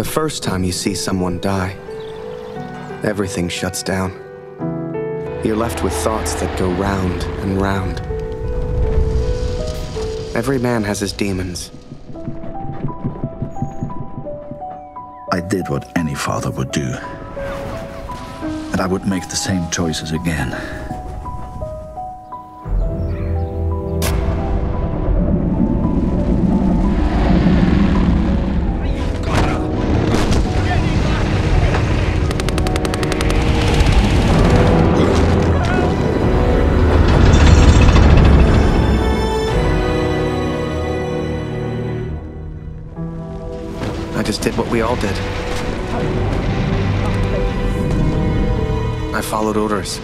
The first time you see someone die, everything shuts down. You're left with thoughts that go round and round. Every man has his demons. I did what any father would do. And I would make the same choices again. I just did what we all did. I followed orders.